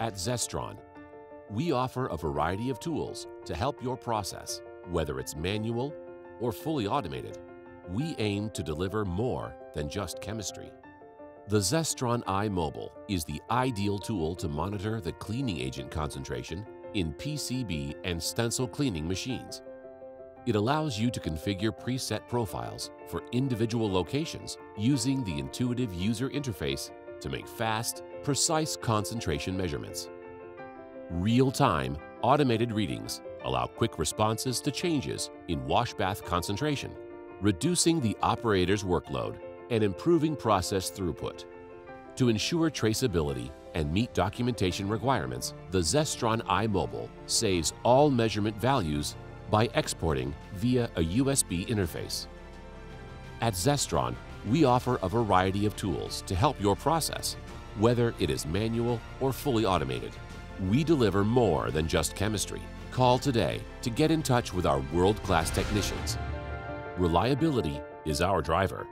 At Zestron, we offer a variety of tools to help your process, whether it's manual or fully automated. We aim to deliver more than just chemistry. The Zestron EYE Mobile is the ideal tool to monitor the cleaning agent concentration in PCB and stencil cleaning machines. It allows you to configure preset profiles for individual locations using the intuitive user interface to make fast, precise concentration measurements. Real-time, automated readings allow quick responses to changes in wash bath concentration, reducing the operator's workload and improving process throughput. To ensure traceability and meet documentation requirements, the Zestron EYE Mobile saves all measurement values by exporting via a USB interface. At Zestron, we offer a variety of tools to help your process, whether it is manual or fully automated. We deliver more than just chemistry. Call today to get in touch with our world-class technicians. Reliability is our driver